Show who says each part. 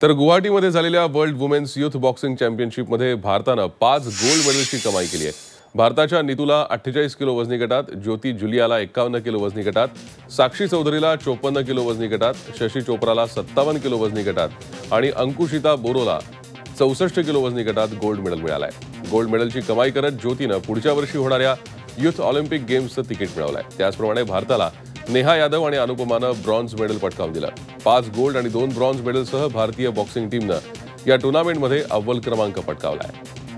Speaker 1: तर गुवाहाटीमध्ये झालेल्या वर्ल्ड वुमेन्स युथ बॉक्सिंग चॅम्पियनशिपमध्ये भारतानं पाच गोल्ड मेडल्सची कमाई केली आहे. भारताच्या नितूला अठ्ठेचाळीस किलो वजनी गटात ज्योती जुलियाला एक्कावन्न किलो वजनी गटात साक्षी चौधरीला चोपन्न किलो वजनी गटात शशी चोप्राला सत्तावन्न किलो वजनी गटात आणि अंकुशिता बोरोला चौसष्ट किलो वजनी गटात गोल्ड मेडल मिळालं आहे गोल्ड मेडलची कमाई करत ज्योतीनं पुढच्या वर्षी होणाऱ्या युथ ऑलिम्पिक गेम्सचं तिकीट मिळवलं आहे त्याचप्रमाणे भारताला नेहा यादव आणि अनुपमानं ब्रॉन्झ मेडल पटकावून दिला. पाच गोल्ड आणि दोन ब्रॉन्झ मेडलसह भारतीय बॉक्सिंग टीमनं या टुर्नामेंटमध्ये अव्वल क्रमांक पटकावला आहे